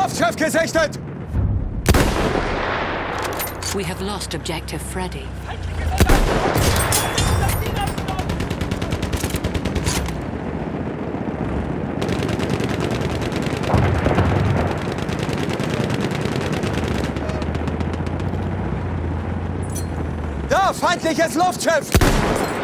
Luftschiff gesichtet! We have lost objective Freddy. Da, feindliches Luftschiff!